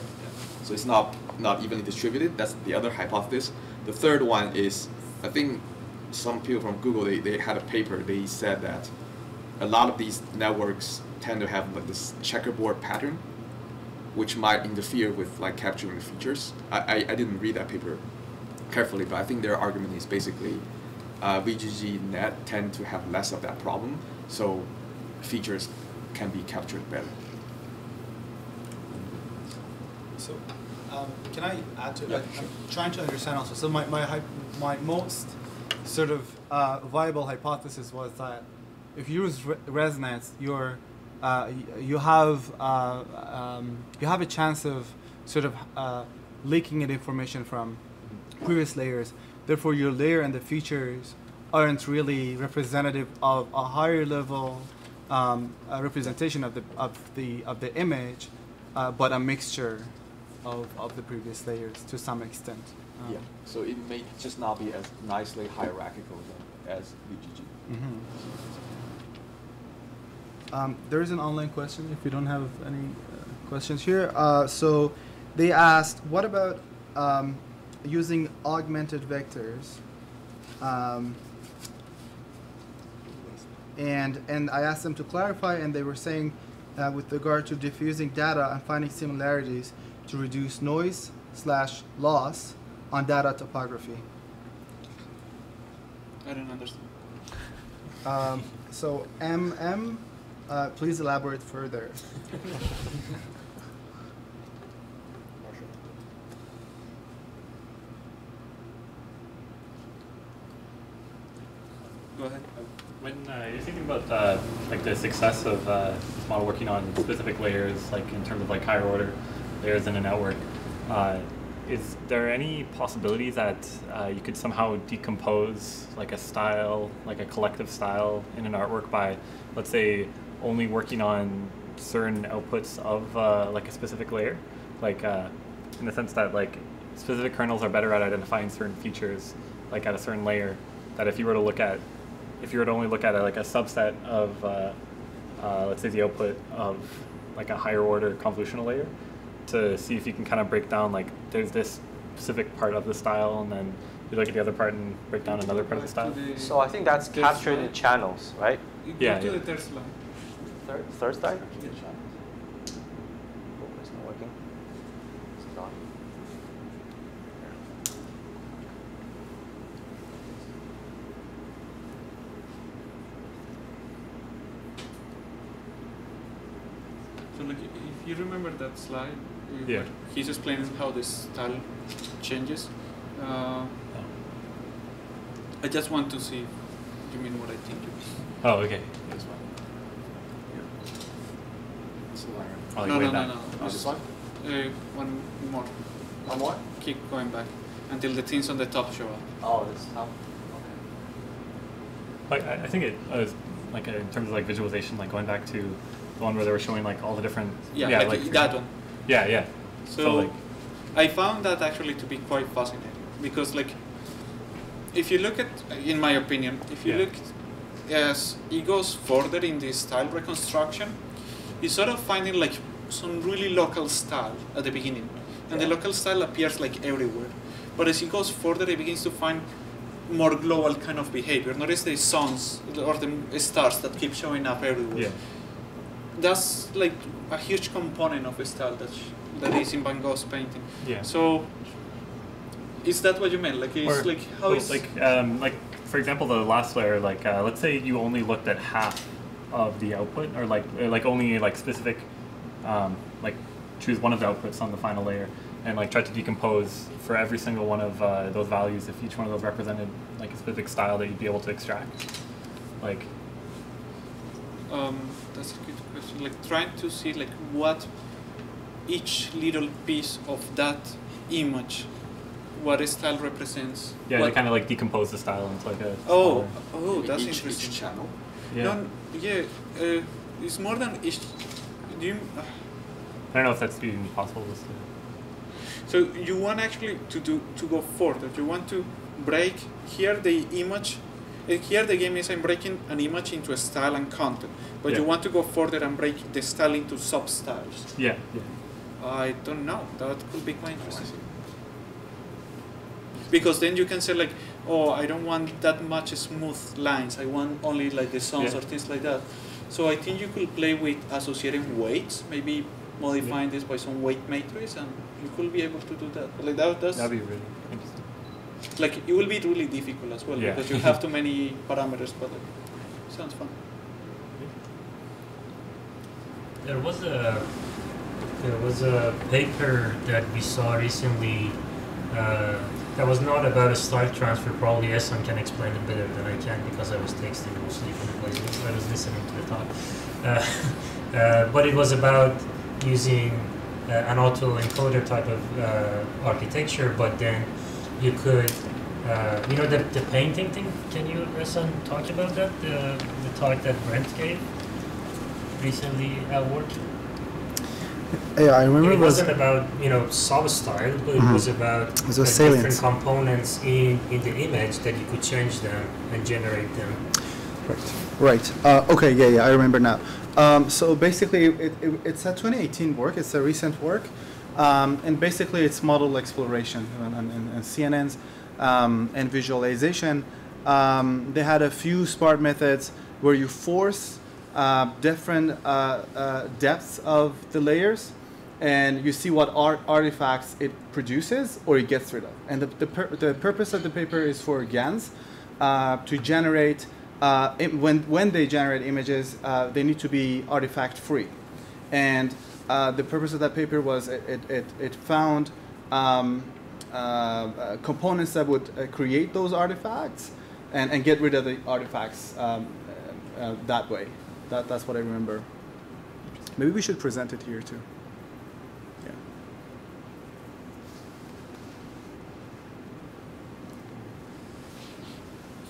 So it's not not evenly distributed. That's the other hypothesis. The third one is I think some people from Google they, they had a paper. They said that a lot of these networks tend to have like this checkerboard pattern, which might interfere with like capturing the features. I, I, I didn't read that paper carefully, but I think their argument is basically uh, VGG net tend to have less of that problem, so features can be captured better. So, um, can I add to that? I'm trying to understand also. So my my my most sort of uh, viable hypothesis was that if you use re- ResNet, you're uh, you have uh, um, you have a chance of sort of uh, leaking in information from previous layers. Therefore, your layer and the features aren't really representative of a higher level um, representation of the of the of the image, uh, but a mixture of, of the previous layers to some extent. Um, Yeah. So it may just not be as nicely hierarchical as VGG. mhm. Um, there is an online question if you don't have any uh, questions here. Uh, so they asked, what about um, using augmented vectors? Um, and and I asked them to clarify, and they were saying, uh, with regard to diffusing data and finding similarities to reduce noise slash loss on data topography. I don't understand. Um, so MM, uh, please elaborate further. Go ahead. When uh, you're thinking about uh, like the success of uh, this model working on specific layers, like in terms of like higher order layers in a network, uh, is there any possibility that uh, you could somehow decompose like a style, like a collective style in an artwork by, let's say, only working on certain outputs of uh, like a specific layer, like uh, in the sense that like specific kernels are better at identifying certain features, like at a certain layer, that if you were to look at if you were to only look at a, like a subset of, uh, uh, let's say, the output of like a higher order convolutional layer, to see if you can kind of break down like there's this specific part of the style, and then you look at the other part and break down another part of the style. So I think that's Third captured slide. in channels, right? You Yeah, to yeah. the third slide. Third, third slide? Oh, it's not working. It's not. So like, if you remember that slide, Yeah. where he's explaining how the style changes. Uh, I just want to see you mean what I think it is. Oh, okay. This one. Oh, like no, no, back. no, no, Oh, this one? Uh, one more. One more? Keep going back until the things on the top show up. Oh, this top. Like, I, I think it was like uh, in terms of like visualization, like going back to the one where they were showing like all the different. Yeah, like, for that example- one. Yeah, yeah. So, like, I found that actually to be quite fascinating because like if you look at in my opinion if you Yeah. look as it goes further in this style reconstruction you're sort of finding like some really local style at the beginning and the local style appears like everywhere but as it goes further it begins to find more global kind of behavior notice the suns or the stars that keep showing up everywhere yeah. That's like a huge component of a style that, that is in Van Gogh's painting. Yeah. So, is that what you meant? Like, it's Or- like how is like um, like for example the last layer like uh, let's say you only looked at half of the output or like uh, like only like specific um, like choose one of the outputs on the final layer and like try to decompose for every single one of uh, those values if each one of those represented like a specific style that you'd be able to extract. Like Um, that's a good question. Like trying to see like what each little piece of that image, what a style represents. yeah, what to kind of like decompose the style into like a Oh, smaller- oh, that's each, interesting. each channel. yeah. No, yeah, uh, it's more than each. Do you, uh, I don't know if that's even possible. Just to, so you want actually to do to go further. You want to break here the image. Uh, Here the game is I'm breaking an image into a style and content, but you want to go further and break the style into sub styles. yeah, yeah. I don't know. That could be quite interesting. Because then you can say like, oh, I don't want that much smooth lines. I want only like the sounds Yeah. or things like that. So I think you could play with associating weights, maybe modifying this by some weight matrix, and you could be able to do that. Like that, that's That'd be really. Like it will be really difficult as well Yeah. because you have too many parameters. But like, sounds fun. There was a there was a paper that we saw recently uh, that was not about a style transfer. Probably Esan can explain it better than I can because I was texting mostly when I was, I was listening to the talk. Uh, uh, but it was about using uh, an autoencoder type of uh, architecture, but then you could. Uh, you know the, the painting thing? Can you, Esan, talk about that? The, the talk that Brent gave recently at work? Yeah, I remember it it was wasn't about you know sub style, but it Mhm. was about It was like, different components in, in the image that you could change them and generate them. Right. Right. Uh, okay. Yeah. Yeah. I remember now. Um, so basically, it, it, it's a 2018 work. It's a recent work, um, and basically, it's model exploration and, and, and CNNs um, and visualization. Um, they had a few smart methods where you force uh, different uh, uh, depths of the layers, and you see what art artifacts it produces or it gets rid of. And the, the, pur- the purpose of the paper is for GANs uh, to generate, uh, when, when they generate images, uh, they need to be artifact free. And uh, the purpose of that paper was it, it, it, found um, uh, uh, components that would uh, create those artifacts and, and get rid of the artifacts um, that way. That, that's what I remember. Maybe we should present it here too. Yeah.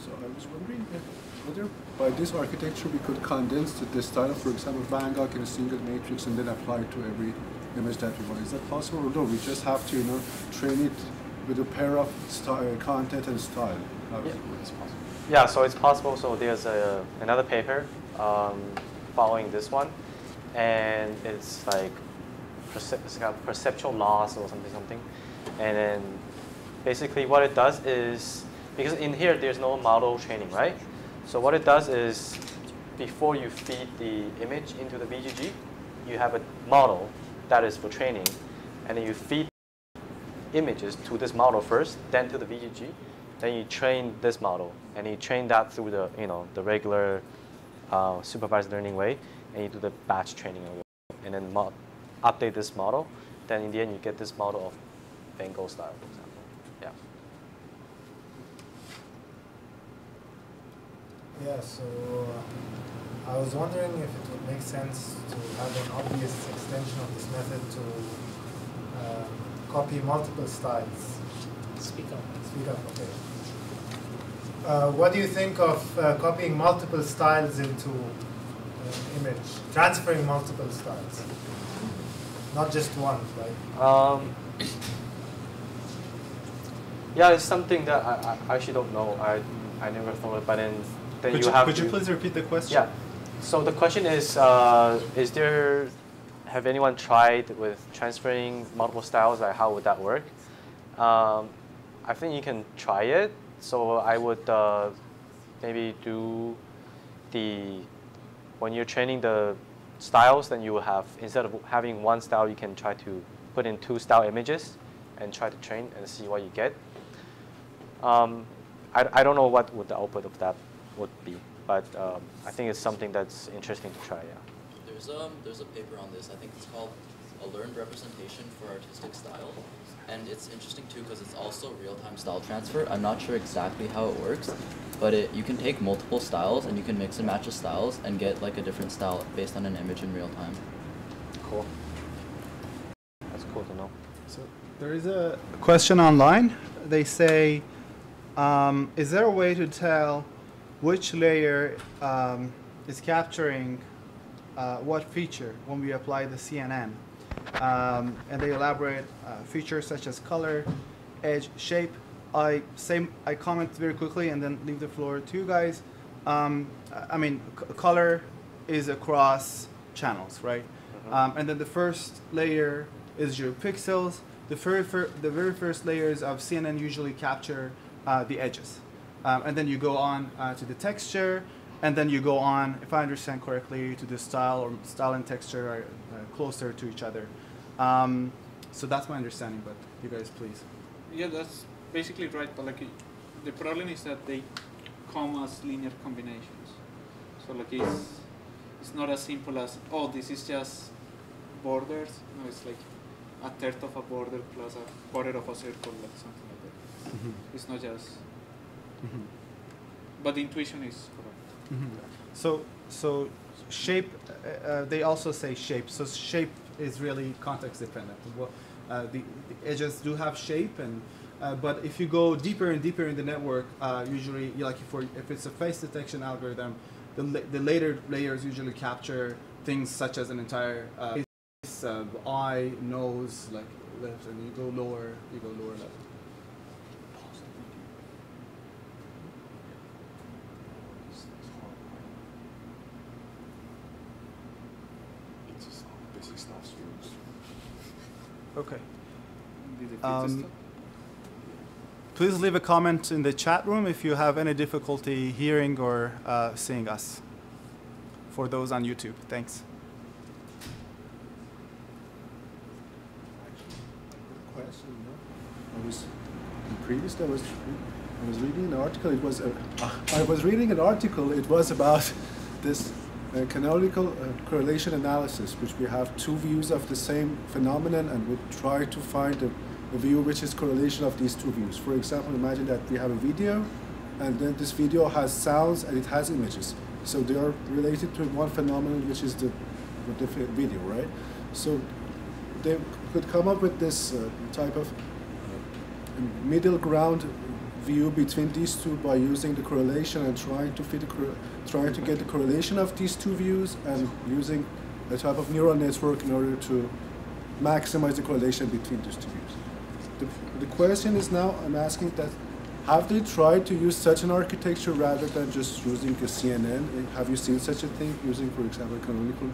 So I was wondering if whether by this architecture we could condense the, style, for example, Van Gogh in a single matrix and then apply it to every image that we want. Is that possible or no? We just have to, you know, train it with a pair of style, content and style. Yeah. Yeah, so it's possible. So there's a, another paper um, following this one, and it's like it's got perceptual loss or something, something. And then basically what it does is, because in here there's no model training, right? So what it does is, before you feed the image into the VGG, you have a model that is for training, and then you feed images to this model first, then to the VGG, then you train this model, and you train that through the you know the regular uh, supervised learning way, and you do the batch training, and then update this model. Then in the end, you get this model of Van Gogh style, for example. Yeah. Yeah, so uh, I was wondering if it would make sense to have an obvious extension of this method to uh, copy multiple styles. Speak up. Speak up, okay. Uh, what do you think of uh, copying multiple styles into an image, transferring multiple styles? Not just one, right? Um, yeah, it's something that I, I actually don't know. I I never thought of, but then Could you you, have could to. you please repeat the question? Yeah. So the question is, uh, is there, have anyone tried with transferring multiple styles? Like how would that work? Um, I think you can try it. So I would uh, maybe do the, when you're training the styles, then you will have, instead of having one style, you can try to put in two style images and try to train and see what you get. Um, I, I don't know what would the output of that would be, but um, I think it's something that's interesting to try. Yeah. There's There's um there's a paper on this. I think it's called a learned representation for artistic style, and it's interesting too because it's also real-time style transfer. I'm not sure exactly how it works, but it you can take multiple styles and you can mix and match the styles and get like a different style based on an image in real time. Cool. That's cool to know. So there is a question online. They say, um, is there a way to tell which layer um, is capturing uh, what feature when we apply the CNN? Um, and they elaborate uh, features such as color, edge, shape. I say I comment very quickly and then leave the floor to you guys. Um, I mean, c- color is across channels, right? Um, and then the first layer is your pixels. The very, the very first layers of CNN usually capture uh, the edges. Um, and then you go on uh, to the texture, and then you go on, if I understand correctly, to the style or style and texture are uh, closer to each other. Um, so that's my understanding, but you guys please. Yeah, that's basically right. But like, the problem is that they come as linear combinations. So like, it's it's not as simple as oh, this is just borders. No, it's like a third of a border plus a quarter of a circle, like something like that. Mhm. It's not just. Mhm. But the intuition is correct. Mhm. So, so shape. Uh, uh, they also say shape. So shape is really context dependent. Well, uh, the, the edges do have shape, and uh, but if you go deeper and deeper in the network, uh, usually, you like if, if it's a face detection algorithm, the, la- the later layers usually capture things such as an entire uh, face, uh, eye, nose, like lips, and you go lower, you go lower level. Okay. Did it fit the Um. Please leave a comment in the chat room if you have any difficulty hearing or uh, seeing us. For those on YouTube, thanks. question. No? I was previously I was I was reading an article. It was a, I was reading an article. It was about this uh, canonical uh, correlation analysis, which we have two views of the same phenomenon, and we try to find a, a view which is correlation of these two views. For example, imagine that we have a video, and then this video has sounds and it has images. So they are related to one phenomenon, which is the, the video, right? So they could come up with this uh, type of uh, middle ground view between these two by using the correlation and trying to fit the trying to get the correlation of these two views and using a type of neural network in order to maximize the correlation between these two views. The, the question is now I'm asking that have they tried to use such an architecture rather than just using a CNN? Uh, Have you seen such a thing using, for example, canonical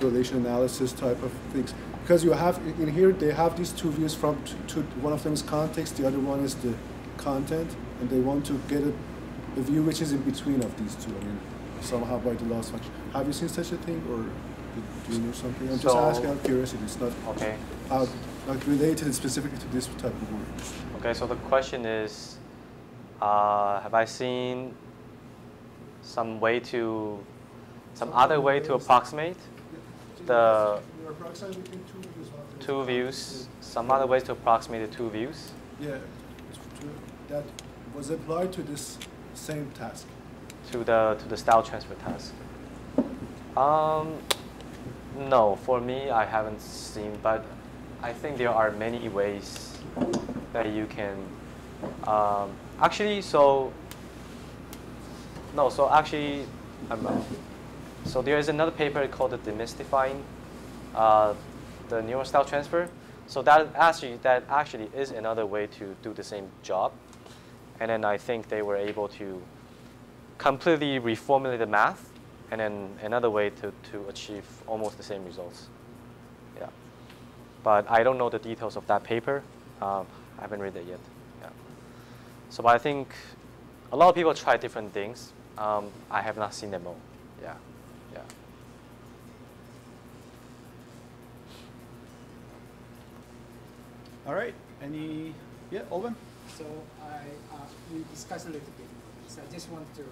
correlation analysis type of things? Because you have in here they have these two views from t- two, one of them is context, the other one is the content, and they want to get a, a view which is in between of these two. I mean, somehow by the loss function. Have you seen such a thing, or do you know something? I'm just asking out of curiosity. It's not Okay. how like related specifically to this type of work. Okay, so the question is, uh, have I seen some way to, some other way to approximate the You're approximately between two views. two views, some other ways to approximate the two views? Yeah, that was applied to this same task. to the to the style transfer task? Um, no, for me, I haven't seen, but I think there are many ways that you can um, actually. So no, so actually, I'm, so there is another paper called the demystifying uh, the neural style transfer. So that actually that actually is another way to do the same job, and then I think they were able to completely reformulate the math, and then another way to, to achieve almost the same results. Yeah. But I don't know the details of that paper. Um, I haven't read it yet. Yeah. So but I think a lot of people try different things. Um, I have not seen them all. Yeah. Yeah. All right. Any? Yeah, Olven. So I, uh, we discussed a little bit about this. I just want to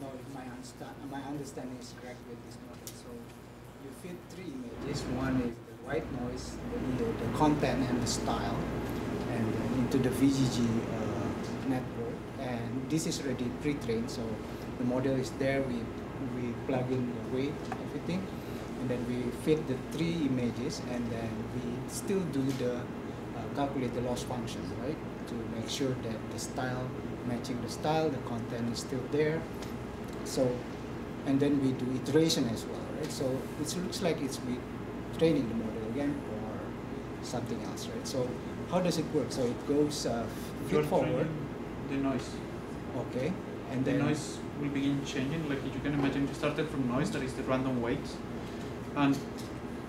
know if my understand, my understanding is correct with this model. So you fit three images. One is the white noise, the, the content and the style, and into the VGG uh, network. And this is already pre-trained, so the model is there. We we plug in the weight, everything, and then we fit the three images, and then we still do the uh, calculate the loss function, right, to make sure that the style matching the style, the content is still there. So, and then we do iteration as well, right? So it looks like it's we training the model again or something else, right? So how does it work? So it goes uh, feed forward. the noise. Okay, and the then noise will begin changing. Like you can imagine, you started from noise that is the random weights, and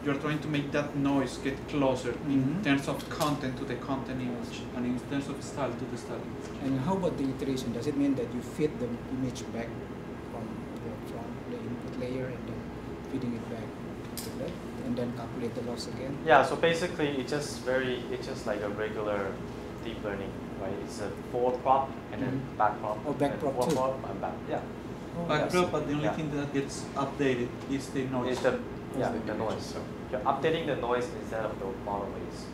you're trying to make that noise get closer in Mhm. terms of content to the content image, and in terms of style to the style image. And how about the iteration? Does it mean that you feed the image back from the, from the input layer and then feeding it back to that, and then calculate the loss again? Yeah, so basically it's just very, it's just like a regular deep learning, right? It's a forward prop and then Mhm. back prop. Oh, back prop too. prop and back, yeah. Oh, Back yes. but the only Yeah. thing that gets updated is the noise. It's the, yeah, the the noise. itself. You're updating the noise instead of the model weights.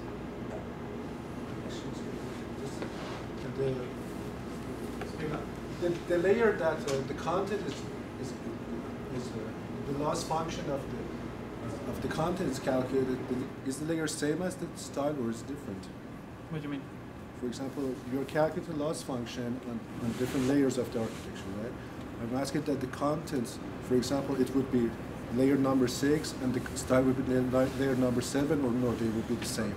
The, the, the layer that uh, the content is is, is uh, the loss function of the of the content is calculated. Is the layer same as the style or is it different? What do you mean? For example, you're calculating loss function on, on different layers of the architecture, right? I'm asking that the contents, for example, it would be layer number six and the style would be layer, layer number seven, or no, they would be the same.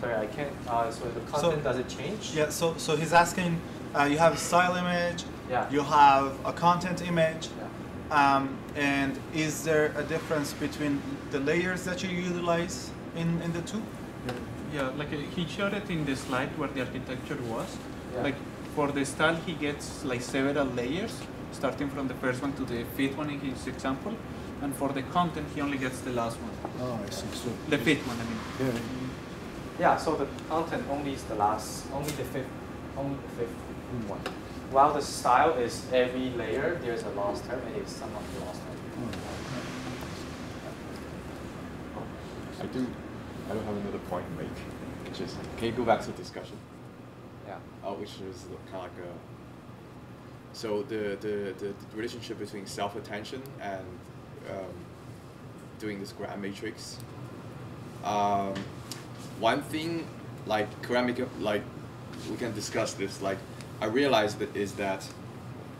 Sorry, I can't, uh, so the content, does it change? Yeah, so, so he's asking, uh, you have a style image, Yeah. you have a content image, Yeah. um, and is there a difference between the layers that you utilize in, in the two? Yeah, yeah, like uh, he showed it in the slide where the architecture was. Yeah. Like for the style, he gets like several layers, starting from the first one to the fifth one in his example. And for the content, he only gets the last one. Oh, I see. So The fifth one, I mean. yeah, Yeah, so the content only is the last, only the fifth, only the fifth one. While the style is every layer, there's a loss term, and it's sum of the loss term. I do. I don't have another point to make, which is can you go back to the discussion? Yeah. Uh, which is kind of like a. So the, the, the, the relationship between self attention and um, doing this gram matrix. Um, one thing, like ceramic, like we can discuss this. Like I realized that is that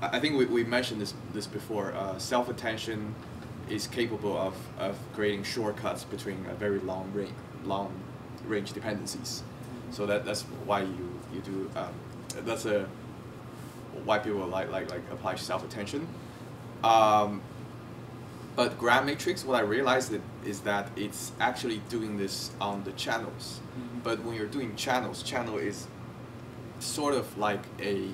I think we, we mentioned this this before. Uh, self attention is capable of, of creating shortcuts between a very long range long range dependencies. So that that's why you you do um, that's a why people like like like apply self attention. Um, but gram matrix, what I realized it, is that it's actually doing this on the channels. But when you're doing channels, channel is sort of like a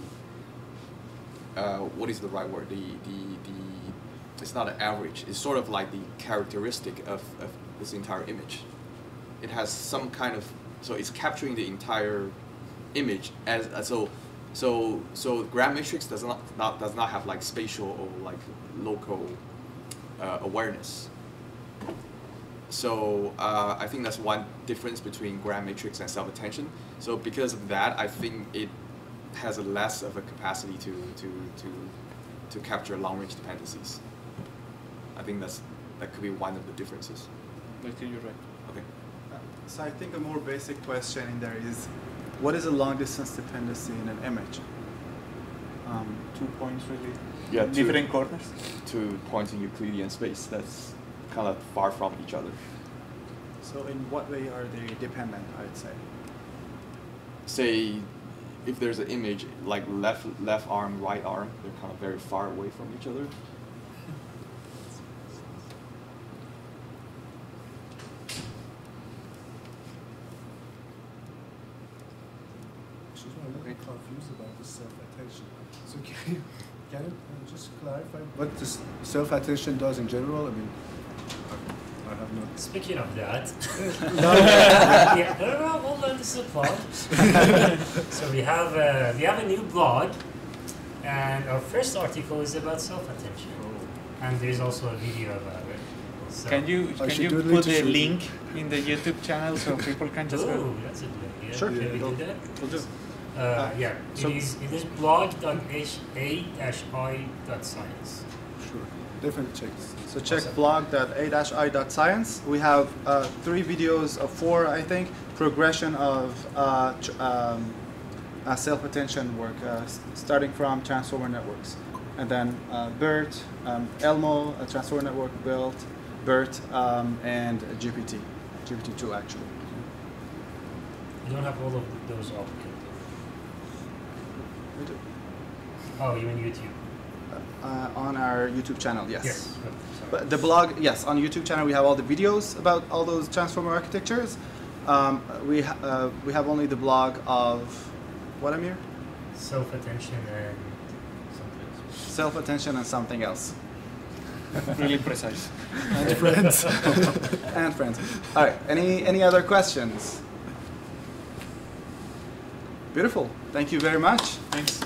uh, what is the right word? The the the it's not an average. It's sort of like the characteristic of, of this entire image. It has some kind of so it's capturing the entire image as uh, so so so gram matrix does not, not does not have like spatial or like local uh, awareness. So uh, I think that's one difference between gram matrix and self attention. So because of that, I think it has a less of a capacity to to to to capture long range dependencies. I think that's that could be one of the differences. I think you're right. Okay. So I think a more basic question in there is, what is a long distance dependency in an image? Um, Two points really. Yeah, two- Different corners. Two points in Euclidean space that's kind of far from each other. so in what way are they dependent? I'd say. Say, if there's an image like left left arm, right arm, they're kind of very far away from each other. Excuse me, I'm a little confused about the self-attention. So can you, can you uh, just clarify what this self-attention does in general? I mean, I, I have not. Speaking of that, No, yeah, yeah. no, no, no, hold on, this is a plug. so we have uh, we have a new blog, and our first article is about self-attention, oh. and there's also a video about it. So Can you I can you do put a the link in the YouTube channel so people can just go? Oh, that's a good idea. Sure. Can we Yeah. do that? We'll do. Uh, yeah. so- it is it is blog.a-i.science. Sure. Definitely check. So check blog.a-i.science. We have uh, three videos of four, I think, progression of uh, um, uh, self-attention work, uh, starting from transformer networks. And then uh, BERT, um, Elmo, a transformer network built, BERT, um, and GPT, GPT-2 actually. You don't have all of those up. We do. Oh, you mean YouTube? Uh, on our YouTube channel, yes. Yes. But the blog, yes, on YouTube channel we have all the videos about all those transformer architectures. Um, we ha- uh, we have only the blog of what Amir? Self-attention and something. else. Self attention and something else. really precise. and friends. and friends. All right. Any any other questions? Beautiful. Thank you very much. Thanks.